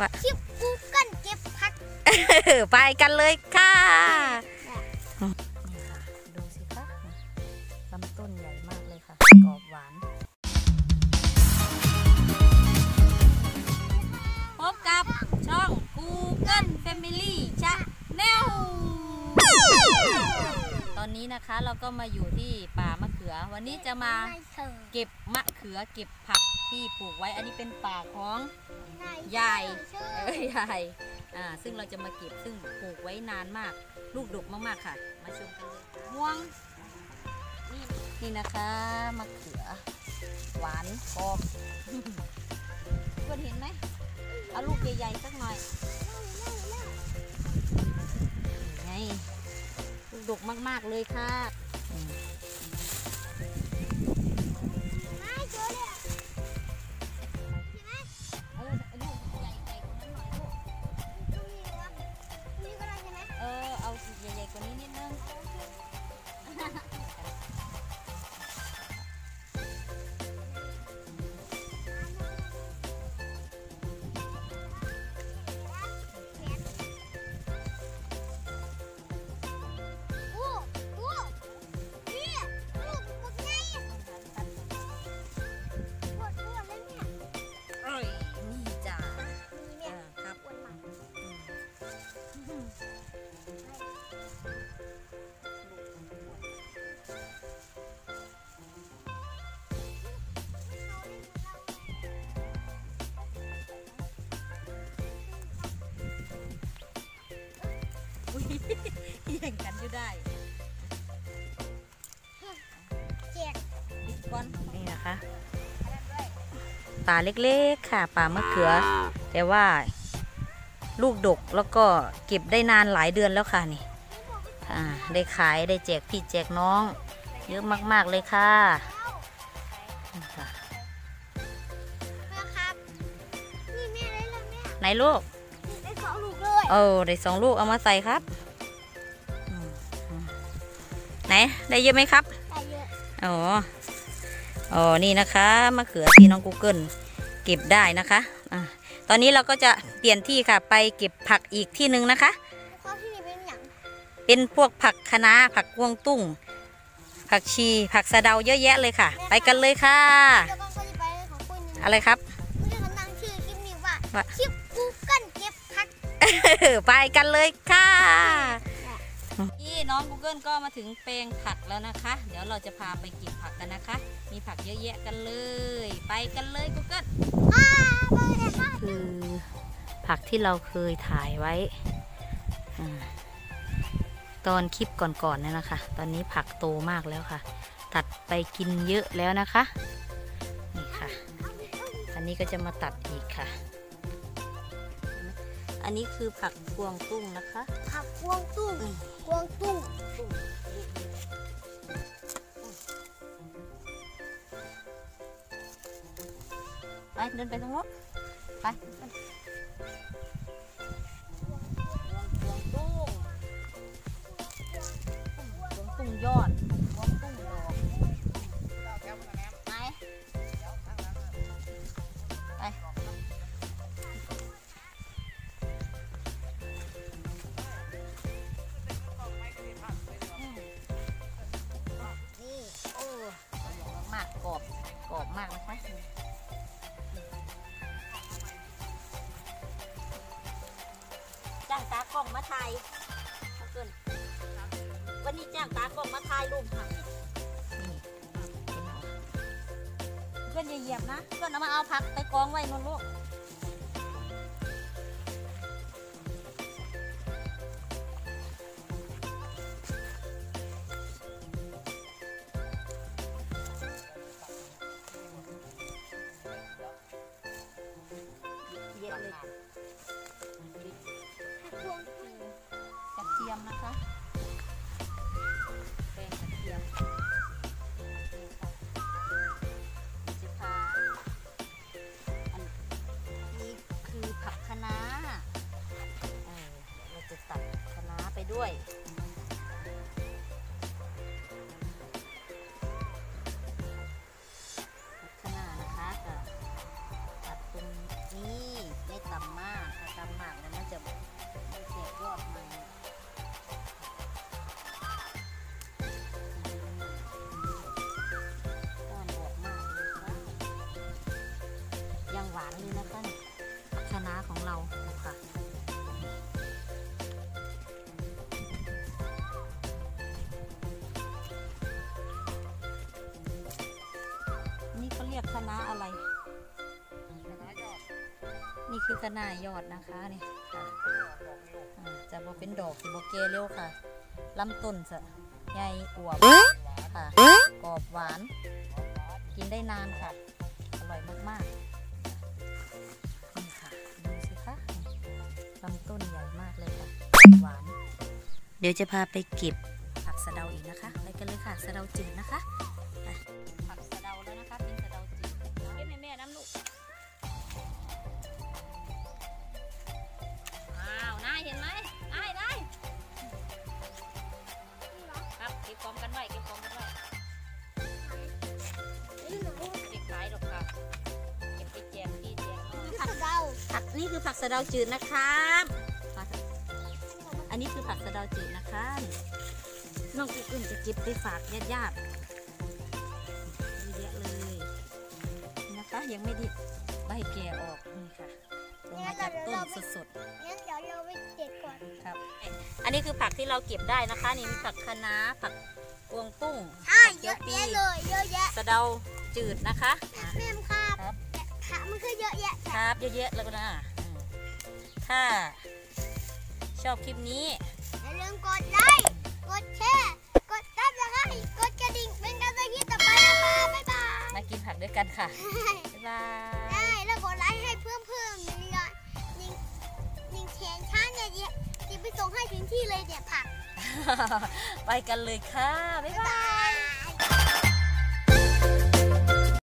ว่าคลิปกูเกิลเก็บผักไปกันเลยค่ะนี่ค่ะดูสิคะลำต้นใหญ่มากเลยค่ะกรอบหวาน พบกับช่อง Google Family Channel ตอนนี้นะคะเราก็มาอยู่ที่ป่ามะเขือ วันนี้จะมาเก็บมะเขือเก็บผักที่ปลูกไว้ อันนี้เป็นป่าของยายเอ้ยยายอ่าซึ่งเราจะมาเก็บซึ่งปลูกไว้นานมาก ลูกดกมากๆค่ะ มาชมกันเลยม่วงนี่นี่นะคะมะเขือ หวานกรอบเพื่อนเห็นไหมเอาลูกใหญ่ๆสักหน่อยนี่ไงลูกดกมากๆเลยค่ะ อืมอุ๊ยแย่งกันอยู่ได้ปิดก่อนนี่นะคะป่าเล็กๆ ค่ะป่ามะเขือ แต่ว่า ลูกดกแล้วก็เก็บได้นานหลายเดือนแล้วค่ะนี่อ่าได้ขายได้แจกพี่แจกน้อง เยอะมาก ๆ เลยค่ะนี่ค่ะไหนลูกเออได้สองลูกเอามาใส่ครับอืมอืมไหนได้เยอะไหมครับอ๋ออ๋อนี่นะคะมะเขือที่น้อง Google เก็ บได้นะคะอะตอนนี้เราก็จะเปลี่ยนที่ค่ะ ไปเก็บผักอีกที่หนึ่งนะคะเป็นพวกผักคะน้าผักกวงตุ้ง ผักชี ผักสะเดาเยอะแยะเลยค่ะ ไปกันเลยค่ะอะไรครับว่า คลิปกูเกิลเก็บผัก ไปกันเลยค่ะ นี่น้อง Google ก็มาถึงแปลงผักแล้วนะคะ เดี๋ยวเราจะพาไปเก็บผักกันนะคะ มีผักเยอะแยะกันเลย ไปกันเลย Google คือผักที่เราเคยถ่ายไว้อ่าตอนคลิปก่อนๆเนี่ยนะคะตอนนี้ผักโตมากแล้วค่ะ ตัดไปกินเยอะแล้วนะคะ นี่ค่ะ อันนี้ก็จะมาตัดอีกค่ะ อันนี้คือผักกวางตุ้งนะคะ ผักกวางตุ้งกวางตุ้งไปเดินไปตรงโน้นไป กวางตุ้งกวางตุ้งยอด รอบมากนะจ้างตากล้องมาถ่ายเอาเกินวันนี้จ้างตากล้องมาถ่ายรูปค่ะเพื่อนอย่าเหยียบนะเพื่อนเอามาเอาพักไปกองไว้นนลูก เย็นเลยกระเทียมนะคะแป้งกระเทียมนี่ค่ะจะพาอันนี้คือผักคะน้าเออเดี๋ยวเราจะตัดคะน้าไปด้วย ยอดใหม่ก้อนออกมากเลยค่ะยังหวานเลยนะคะนี่คณะน้าของเราค่ะนี่เขาเรียกคณะน้าอะไร นี่คือคณะน้ายอดนะคะนี่ค่ะอ่า จะบอเป็นดอกสิบเกเร็วค่ะลำต้นจะใหญ่อวบค่ะ กรอบหวาน กินได้นานค่ะ อร่อยมากๆนี่ค่ะ ดูสิคะลำต้นใหญ่มากเลยค่ะ หวาน เดี๋ยวจะพาไปเก็บผักสะเดาอีกนะคะ ไปกันเลยค่ะ สะเดาจืดนะคะ นี่คือผักสะเดาจืดนะครับผักอันนี้คือผักสะเดาจืดนะคะน้องกุ๊กอึ้นจะเก็บไปฝากญาติญาติๆเยอะแยะเลยนี่นะคะยังไม่ไดิใบแก่ออกนี่ค่ะลงมาจากต้นสดๆงั้นเดี๋ยวเราไปเด็ดก่อนครับ อันนี้คือผักที่เราเก็บได้นะคะ นี่มีผักคะน้าผักกวงตุ้งอ่าผักเยเกี๊ยวอะปีแยะเลยเยอะแยะสะเดาจืดนะคะอะแม่ มครับครับแต่ผักมันคือเยอะแยะครับเยอะๆแล้วก็นะอืมถ้า ชอบคลิปนี้อย่าลืมกดไลค์กดแชร์กดซับสไครต์กดกระดิ่งเป็นกำลังใจต่อไปนะคะบ๊ายบายมากินผักด้วยกันค่ะบ๊ายบายได้แล้วกดไลค์ให้เพื่อนเพื่อนๆนี่ละยิงยิงแขนช้างเนี่ยเดี๋ยวจะไปส่งให้ถึงที่เลยเดี๋ยวผัก ไปกันเลยค่ะบ๊ายบาย